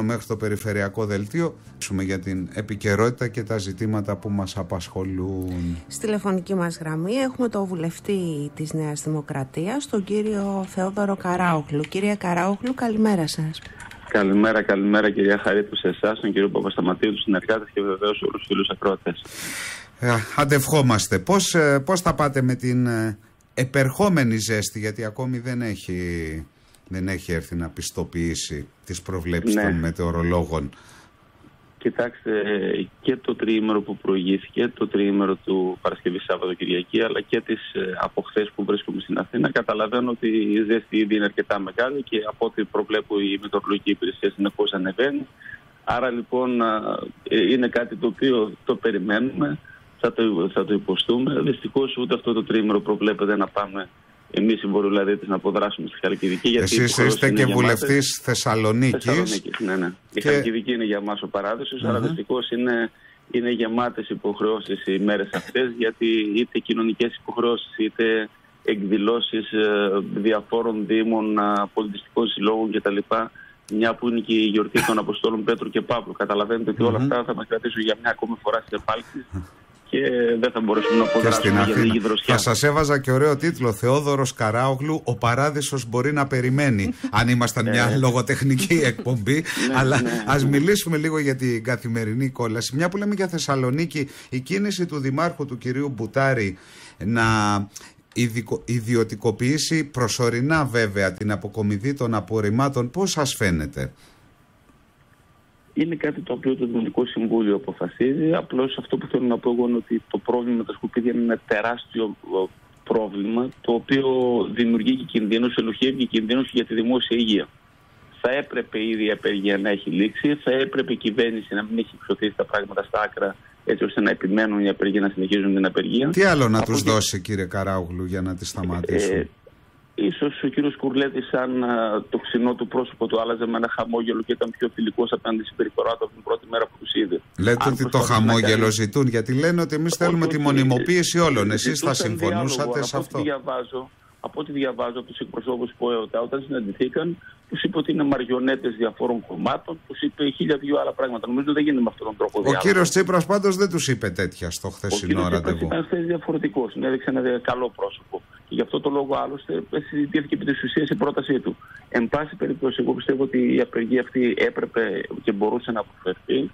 μέχρι το περιφερειακό δελτίο για την επικαιρότητα και τα ζητήματα που μας απασχολούν. Στη τηλεφωνική μας γραμμή έχουμε το βουλευτή της Νέας Δημοκρατίας, τον κύριο Θεόδωρο Καράοχλου. Κύριε Καράοχλου, καλημέρα σας. Καλημέρα, καλημέρα κυρία Χαρίτου σε εσάς, τον κύριο Παπασταματίου, τους συνεργάτες και βεβαίως όλους τους φίλους ακροατές. Ε, αντευχόμαστε. Πώς, ε, πώς θα πάτε με την ε, επερχόμενη ζέστη, γιατί ακόμη δεν έχει δεν έχει έρθει να πιστοποιήσει τις προβλέψεις ναι. των μετεωρολόγων. Κοιτάξτε, και το τριήμερο που προηγήθηκε, το τριήμερο του Παρασκευή Σάββατο Κυριακή, αλλά και τις ε, από χθες που βρίσκομαι στην Αθήνα, καταλαβαίνω ότι η ζέστη ήδη είναι αρκετά μεγάλη και από ό,τι προβλέπω η μετεωρολογική υπηρεσία συνεχώς ανεβαίνει. Άρα λοιπόν ε, είναι κάτι το οποίο το περιμένουμε, θα το, θα το υποστούμε. Δυστυχώς ούτε αυτό το τρίμερο προβλέπεται να πάμε εμείς οι βορειολαδίτε να αποδράσουμε στη Χαλκιδική. Εσείς είστε και βουλευτής Θεσσαλονίκης. Ναι, ναι. Η Χαλκιδική είναι για μας ο παράδεισος, αλλά δυστυχώς είναι, είναι γεμάτες υποχρεώσεις οι μέρες αυτές, γιατί είτε κοινωνικές υποχρεώσεις είτε εκδηλώσεις ε, διαφόρων δήμων, ε, πολιτιστικών συλλόγων κτλ. Μια που είναι και η γιορτή των Αποστόλων Πέτρου και Παύλου. Καταλαβαίνετε ότι όλα αυτά θα μας κρατήσουν για μια ακόμη φορά στι επάλξει και δεν θα μπορέσουμε να αποδράσουμε για λίγη δροσιά. Θα σας έβαζα και ωραίο τίτλο Θεόδωρος Καράογλου, ο παράδεισος μπορεί να περιμένει αν ήμασταν μια ε. λογοτεχνική εκπομπή ναι, αλλά ναι. ας μιλήσουμε λίγο για την καθημερινή κόλαση μια που λέμε για Θεσσαλονίκη η κίνηση του Δημάρχου του κυρίου Μπουτάρη να ιδιωτικοποιήσει προσωρινά βέβαια την αποκομιδή των απορριμμάτων πώς σας φαίνεται; Είναι κάτι το οποίο το Δημοτικό Συμβούλιο αποφασίζει. Απλώς αυτό που θέλω να πω εγώ είναι ότι το πρόβλημα με τα σκουπίδια είναι ένα τεράστιο ε, πρόβλημα το οποίο δημιουργεί και κινδύνους, ελοχεύει και κινδύνους για τη δημόσια υγεία. Θα έπρεπε ήδη η απεργία να έχει λήξει, θα έπρεπε η κυβέρνηση να μην έχει εξωθήσει τα πράγματα στα άκρα έτσι ώστε να επιμένουν οι απεργοί να συνεχίζουν την απεργία. Τι άλλο να τους δώσει, κύριε Καράουγλου, για να τη σταματήσουν; Ε, Ίσως ο κύριος Κουρλέτη, σαν το ξινό του πρόσωπο του άλλαζε με ένα χαμόγελο και ήταν πιο φιλικός απέναντι στην περιφορά του από την πρώτη μέρα που τους είδε. Λέτε ότι το χαμόγελο ζητούν, γιατί λένε ότι εμείς θέλουμε τη μονιμοποίηση όλων. Εσείς θα συμφωνούσατε σε αυτό; Διαβάζω, από ό,τι διαβάζω από τους εκπροσώπους που ΕΟΤΑ, όταν συναντηθήκαν, τους είπε ότι είναι μαριονέτες διαφόρων κομμάτων, τους είπε χίλια δύο άλλα πράγματα. Νομίζω ότι δεν γίνεται με αυτόν τον τρόπο. Ο κύριος Τσίπρας πάντως δεν τους είπε τέτοια στο χθεσινό ραντεβού. Ήταν διαφορετικός, συνέδειξε ένα καλό πρόσωπο. Και γι' αυτό το λόγο άλλωστε συζητήθηκε επί της ουσίας η πρότασή του. Εν πάση περιπτώσει, εγώ πιστεύω ότι η απεργία αυτή έπρεπε και μπορούσε να αποφευθεί.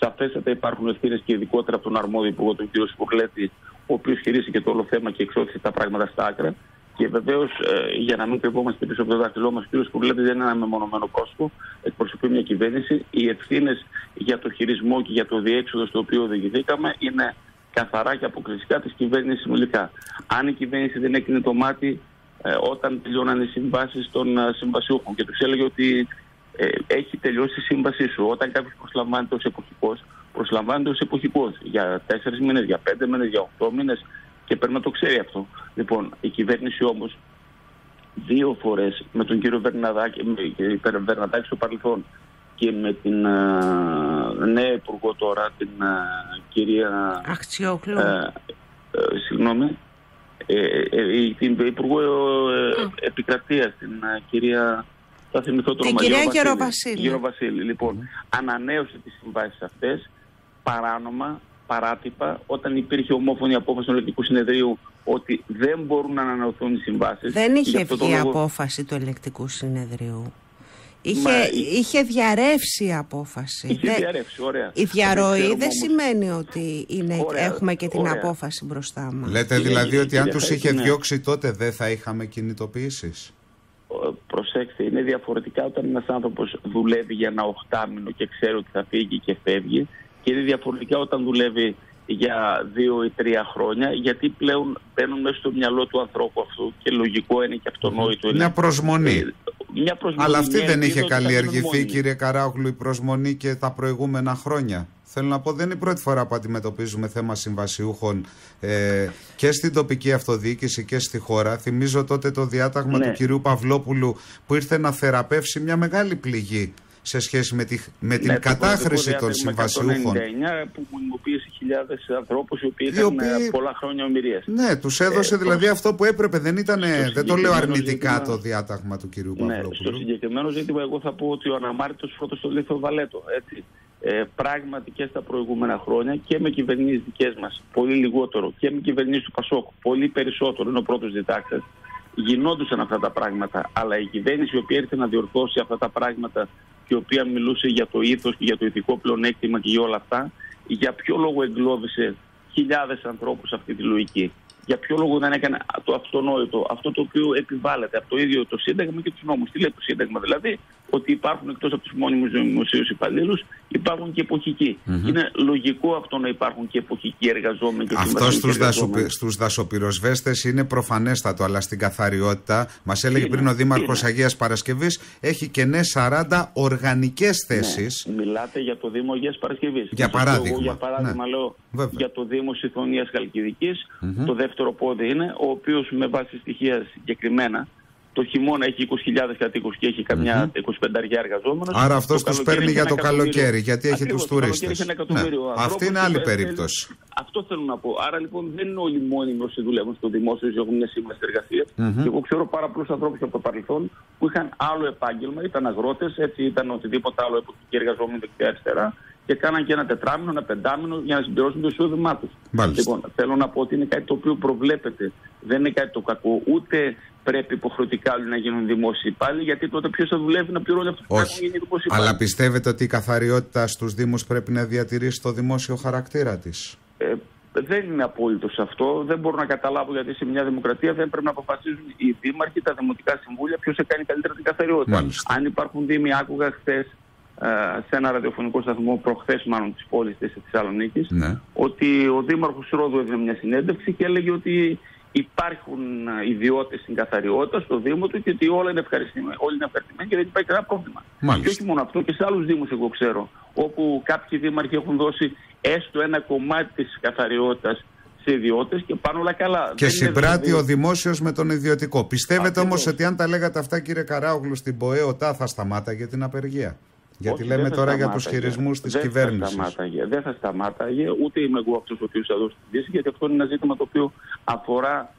Σαφέστατα υπάρχουν ευθύνες και ειδικότερα από τον αρμόδιο υπουργό, τον κ. Σποχλέτη, ο οποίος χειρίστηκε το όλο θέμα και εξώθησε τα πράγματα στα άκρα. Και βεβαίως, ε, για να μην κρυβόμαστε πίσω από το δάχτυλό μας, ο κ. Σποχλέτη δεν είναι ένα μεμονωμένο πρόσωπο, εκπροσωπεί μια κυβέρνηση. Οι ευθύνες για το χειρισμό και για το διέξοδο στο οποίο οδηγηθήκαμε είναι καθαρά και αποκλειστικά της κυβέρνησης συνολικά. Αν η κυβέρνηση δεν έκλεινε το μάτι ε, όταν τελειώναν οι συμβάσεις των ε, συμβασιούχων και τους έλεγε ότι ε, έχει τελειώσει η σύμβασή σου. Όταν κάποιος προσλαμβάνεται ως εποχικός, προσλαμβάνεται ως εποχικός για τέσσερις μήνες, για πέντε μήνες, για οχτώ μήνες και πρέπει να το ξέρει αυτό. Λοιπόν, η κυβέρνηση όμως δύο φορές με τον κύριο Βερναδάκη, με, Βερναδάκη στο παρελθόν και με την uh, νέα υπουργό τώρα, την uh, κυρία... Αχτσιόκλου. Uh, συγγνώμη. την υπουργό επικρατείας, την κυρία... Θα θυμηθώ το όνομα. Την κυρία Γεροβασίλη. Γεροβασίλη. Λοιπόν, mm. ανανέωσε τις συμβάσεις αυτές παράνομα, παράτυπα, όταν υπήρχε ομόφωνη απόφαση του Ελεκτικού Συνεδρίου ότι δεν μπορούν να ανανεωθούν οι συμβάσεις. Δεν είχε βγει λόγο... απόφαση του Ελεκτικού Συνεδρίου. Είχε, είχε διαρρεύσει η απόφαση. Είχε διαρρεύσει, ωραία. Η διαρροή δεν σημαίνει ότι είναι, έχουμε και την απόφαση μπροστά μας. Λέτε δηλαδή ότι αν τους είχε διώξει τότε δεν θα είχαμε κινητοποιήσεις; Προσέξτε, είναι διαφορετικά όταν ένας άνθρωπος δουλεύει για ένα οχτάμινο και ξέρει ότι θα φύγει και φεύγει, και είναι διαφορετικά όταν δουλεύει για δύο ή τρία χρόνια, γιατί πλέον μπαίνουν μέσα στο μυαλό του ανθρώπου αυτού και λογικό είναι και αυτονόητο. Μια προσμονή. Ε, μια προσμονή. Αλλά αυτή δεν είχε καλλιεργηθεί, κύριε Καράγλου, η προσμονή και τα προηγούμενα χρόνια. Θέλω να πω, δεν είναι η πρώτη φορά που αντιμετωπίζουμε θέμα συμβασιούχων ε, και στην τοπική αυτοδιοίκηση και στη χώρα. Θυμίζω τότε το διάταγμα ναι. του κυρίου Παυλόπουλου που ήρθε να θεραπεύσει μια μεγάλη πληγή σε σχέση με, τη, με την ναι, κατάχρηση των συμβασιούχων. που μονιμοποίησε χιλιάδες ανθρώπους οι οποίοι είχαν οποίοι... πολλά χρόνια ομοιρίας. Ναι, τους έδωσε ε, δηλαδή αυτό που έπρεπε. Δεν, ήταν, δεν το λέω αρνητικά ζήτημα... το διάταγμα του κυρίου ναι, Παπαδόπουλου. Στο συγκεκριμένο ζήτημα, εγώ θα πω ότι ο αναμάρτητος πρώτος στο λίθο Βαλέτο. Έτσι. Ε, πράγματι και στα προηγούμενα χρόνια και με κυβερνήσεις δικές μας πολύ λιγότερο και με κυβερνήσεις του Πασόκ πολύ περισσότερο, είναι ο πρώτος διτάκτης γινόντουσαν αυτά τα πράγματα. Αλλά η κυβέρνηση η οποία ήρθε να διορθώσει αυτά τα πράγματα και η οποία μιλούσε για το ήθος και για το ηθικό πλεονέκτημα και για όλα αυτά, για ποιο λόγο εγκλώβησε χιλιάδες ανθρώπους αυτή τη λογική; Για ποιο λόγο δεν έκανε το αυτονόητο, αυτό το οποίο επιβάλλεται από το ίδιο το Σύνταγμα και τους νόμους; Τι λέει το Σύνταγμα, δηλαδή, ότι υπάρχουν εκτός από τους μόνιμους δημοσίους υπαλλήλους, υπάρχουν και εποχικοί. Mm-hmm. Είναι λογικό αυτό να υπάρχουν και εποχικοί εργαζόμενοι. Και αυτός στους δασοπυροσβέστες είναι προφανέστατο, αλλά στην καθαριότητα, μας έλεγε πριν ο Δήμαρχος Αγίας Παρασκευής, έχει και ναι 40 οργανικές θέσεις. Ναι, μιλάτε για το Δήμο Αγίας Παρασκευής. Για παράδειγμα. για παράδειγμα, ναι. λέω για το Δήμο Συθωνία Χαλκιδικής. Mm-hmm. Το δεύτερο πόδι είναι, ο οποίος με βάση στοιχεία συγκεκριμένα το χειμώνα έχει 20.000 κατοίκους και έχει καμιά mm-hmm. 25 εργαζόμενους. Άρα αυτός τους παίρνει για το καλοκαίρι, γιατί έχει τους τουρίστες. Ναι. Αυτή είναι άλλη περίπτωση. Αυτό θέλω να πω. Άρα λοιπόν δεν είναι όλοι μόνιμοι όσοι δουλεύουν στο δημόσιο ή έχουν μια σύμβαση εργασίας. Mm-hmm. Και εγώ ξέρω πάρα πολλούς ανθρώπους από το παρελθόν που είχαν άλλο επάγγελμα, ήταν αγρότες, έτσι ήταν οτιδήποτε άλλο εποχικοί εργαζόμενοι δεξιά-αριστερά και κάναν και ένα τετράμινο, ένα πεντάμινο για να συμπληρώσουν το εισόδημά τους. Λοιπόν, θέλω να πω ότι είναι κάτι το οποίο προβλέπεται. Δεν είναι κάτι το κακό. Ούτε πρέπει υποχρεωτικά όλοι να γίνουν δημόσιοι πάλι, γιατί τότε ποιος θα δουλεύει να πληρώνει αυτό που Όχι. γίνει δημόσιοι Αλλά πιστεύετε ότι η καθαριότητα στους Δήμους πρέπει να διατηρήσει το δημόσιο χαρακτήρα της; Ε, δεν είναι απόλυτος αυτό. Δεν μπορώ να καταλάβω γιατί σε μια δημοκρατία δεν πρέπει να αποφασίζουν οι δήμαρχοι, τα δημοτικά συμβούλια, ποιος θα κάνει καλύτερα την καθαριότητα. Μάλιστα. Αν υπάρχουν δήμοι, άκουγα χθες ε, σε ένα ραδιοφωνικό σταθμό προχθές, μάλλον της πόλης της Θεσσαλονίκης, ναι. ότι ο Δήμαρχος Ρόδου έδινε μια συνέντευξη και έλεγε ότι υπάρχουν ιδιώτες στην καθαριότητα στο Δήμο του και ότι όλα είναι ευχαριστημένοι, όλοι είναι ευχαριστημένοι και δεν υπάρχει κανένα πρόβλημα. Μάλιστα. Και όχι μόνο αυτό, και σε άλλους Δήμους, εγώ ξέρω, όπου κάποιοι δήμαρχοι έχουν δώσει έστω ένα κομμάτι της καθαριότητας σε ιδιώτες και πάνε όλα καλά. Και συμπράττει δηλαδή... ο δημόσιος με τον ιδιωτικό. Πιστεύετε όμως ότι αν τα λέγατε αυτά, κύριε Καράογλου, στην ΠΟΕ, ο θα σταμάταγε την απεργία; Γιατί λέμε τώρα για τους χειρισμούς της κυβέρνησης. Δεν θα σταμάταγε, ούτε είμαι εγώ αυτός ο οποίος θα δώσει τη λύση, γιατί αυτό είναι ένα ζήτημα το οποίο αφορά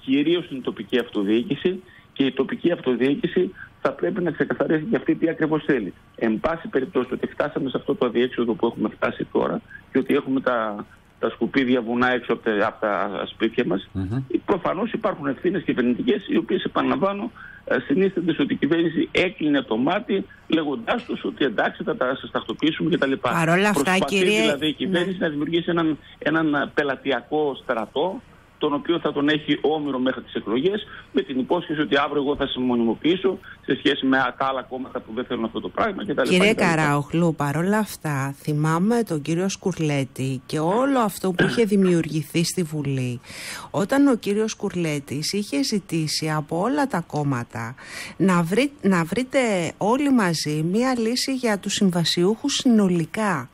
κυρίως την τοπική αυτοδιοίκηση και η τοπική αυτοδιοίκηση θα πρέπει να ξεκαθαρίσει και αυτή τι ακριβώς θέλει. Εν πάση περιπτώσει, ότι φτάσαμε σε αυτό το αδιέξοδο που έχουμε φτάσει τώρα και ότι έχουμε τα, τα σκουπίδια βουνά έξω από τα, από τα σπίτια μας, mm-hmm. προφανώς υπάρχουν ευθύνες κυβερνητικές, οι οποίες, επαναλαμβάνω, ε, συνίστανται ότι η κυβέρνηση έκλεινε το μάτι λέγοντάς τους ότι εντάξει θα τα σας τακτοποιήσουμε κτλ. Παρ' όλα αυτά, κύριε. Δηλαδή η κυβέρνηση ναι. να δημιουργήσει έναν, έναν πελατειακό στρατό τον οποίο θα τον έχει όμοιρο μέχρι τις εκλογές, με την υπόσχεση ότι αύριο εγώ θα σε μονιμοποιήσω σε σχέση με τα άλλα κόμματα που δεν θέλουν αυτό το πράγμα κτλ. Κύριε Καράοχλου, παρόλα αυτά, θυμάμαι τον κύριο Σκουρλέτη και όλο αυτό που είχε δημιουργηθεί στη Βουλή, όταν ο κύριος Σκουρλέτης είχε ζητήσει από όλα τα κόμματα να, βρει, να βρείτε όλοι μαζί μία λύση για τους συμβασιούχους συνολικά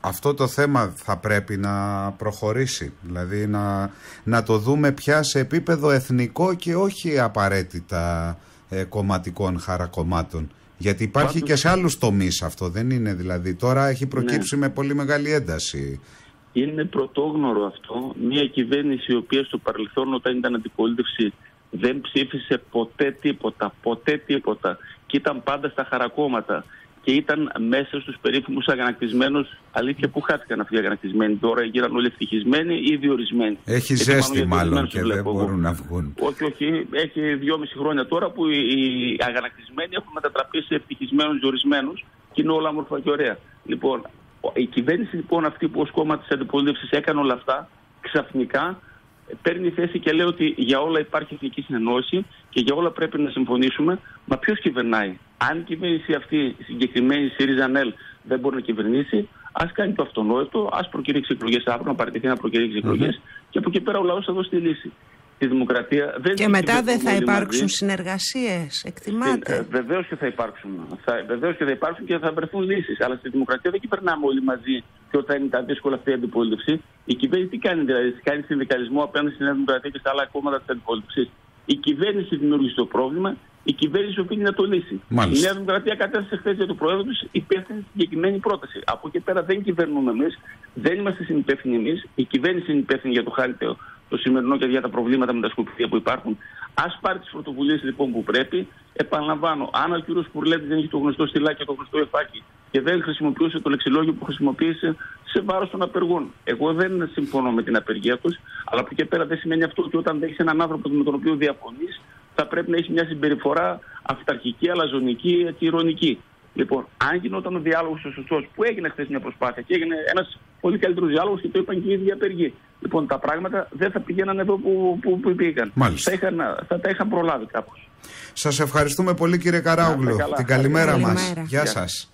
αυτό το θέμα θα πρέπει να προχωρήσει. Δηλαδή να, να το δούμε πια σε επίπεδο εθνικό και όχι απαραίτητα ε, κομματικών χαρακομμάτων. Γιατί υπάρχει και σε άλλους τομείς αυτό, δεν είναι δηλαδή. Τώρα έχει προκύψει ναι. με πολύ μεγάλη ένταση. Είναι πρωτόγνωρο αυτό. Μια κυβέρνηση η οποία στο παρελθόν όταν ήταν αντιπολίτευση δεν ψήφισε ποτέ τίποτα, ποτέ τίποτα και ήταν πάντα στα χαρακόμματα και ήταν μέσα στους περίφημους αγανακτισμένους. Αλήθεια που χάθηκαν αυτοί οι αγανακτισμένοι. Τώρα γίνανε όλοι ευτυχισμένοι ή διορισμένοι. Έχει ζέστη μάλλον και δεν μπορούν να βγουν. Όχι, όχι. Έχει δυόμιση χρόνια τώρα που οι αγανακτισμένοι έχουν μετατραπεί σε ευτυχισμένους διορισμένους και είναι όλα όμορφα και ωραία. Λοιπόν, η κυβέρνηση λοιπόν αυτή που ως κόμμα της αντιπολίτευσης έκανε όλα αυτά, ξαφνικά παίρνει θέση και λέει ότι για όλα υπάρχει εθνική συνεννόηση και για όλα πρέπει να συμφωνήσουμε. Μα ποιος κυβερνάει; Αν η κυβέρνηση αυτή, η συγκεκριμένη ΣΥΡΙΖΑ ΝΕΛ, δεν μπορεί να κυβερνήσει, ας κάνει το αυτονόητο, ας προκηρύξει εκλογές αύριο, να παραιτηθεί να προκηρύξει εκλογές mm-hmm. και από εκεί πέρα ο λαός θα δώσει τη λύση. Τη δημοκρατία δεν και μετά δεν θα υπάρξουν συνεργασίες, εκτιμάτε. Ε, Βεβαίως και θα υπάρξουν. Βεβαίως και θα υπάρξουν και θα βρεθούν λύσεις. Αλλά στη δημοκρατία δεν κυβερνάμε όλοι μαζί και όταν είναι τα δύσκολα αυτή η αντιπολίτευση. Η κυβέρνηση τι κάνει, δηλαδή, κάνει συνδικαλισμό απέναντι στην Δημοκρατία και στα άλλα κόμματα της αντιπολίτευσης. Η κυβέρνηση δημιούργησε το πρόβλημα η κυβέρνηση οφείλει να το λύσει. Μάλιστα. Η Νέα Δημοκρατία κατέθεσε χθες για το Πρόεδρο της υπεύθυνη συγκεκριμένη πρόταση. Από εκεί πέρα δεν κυβερνούμε εμείς, δεν είμαστε συνυπεύθυνοι εμείς. Η κυβέρνηση είναι υπεύθυνη για το χάρτη το σημερινό και για τα προβλήματα με τα σκουπίδια που υπάρχουν. Α πάρει τις πρωτοβουλίες λοιπόν που πρέπει. Επαναλαμβάνω, αν ο κ. Κουρλέτης δεν έχει το γνωστό στυλάκι και το γνωστό εφάκι και δεν χρησιμοποιούσε το λεξιλόγιο που χρησιμοποίησε σε βάρος των απεργών. Εγώ δεν συμφωνώ με την απεργία τους, αλλά από εκεί πέρα δεν σημαίνει αυτό ότι όταν δέχεις έναν άνθρωπο με τον οποίο διαφωνείς, θα πρέπει να έχει μια συμπεριφορά αυταρχική, αλαζονική και ηρωνική. Λοιπόν, αν γινόταν ο διάλογος ο σωστός, που έγινε χθες μια προσπάθεια και έγινε ένας πολύ καλύτερος διάλογος και το είπαν και οι ίδιοι απεργοί. Λοιπόν, τα πράγματα δεν θα πηγαίναν εδώ που, που, που πήγαν. Μάλιστα. Θα, είχαν, θα τα είχαν προλάβει κάπως. Σας ευχαριστούμε πολύ κύριε Καράουγλου. Την καλημέρα μας. Καλημέρα. Γεια σας.